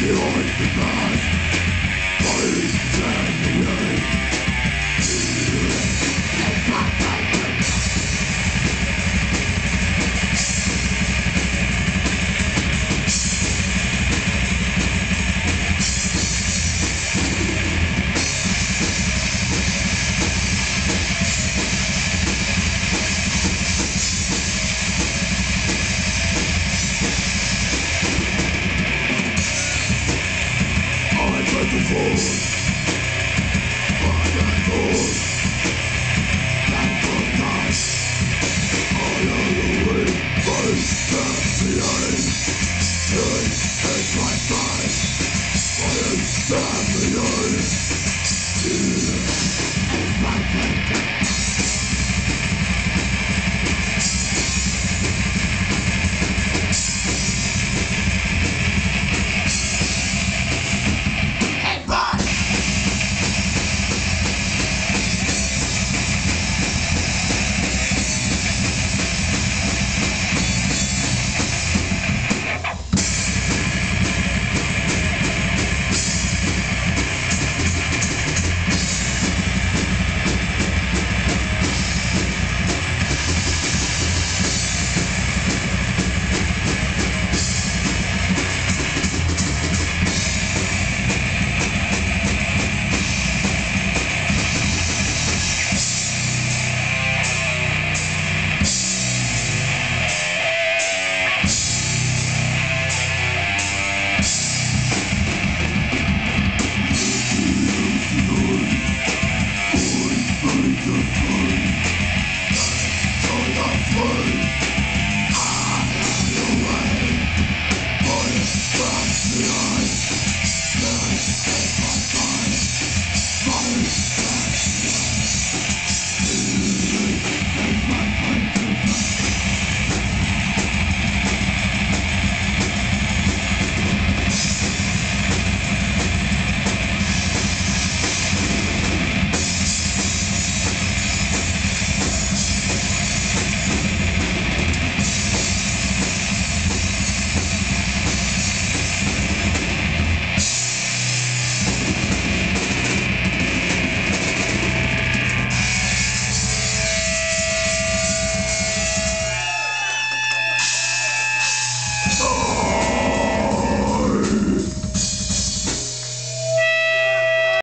Behind the past Yeah.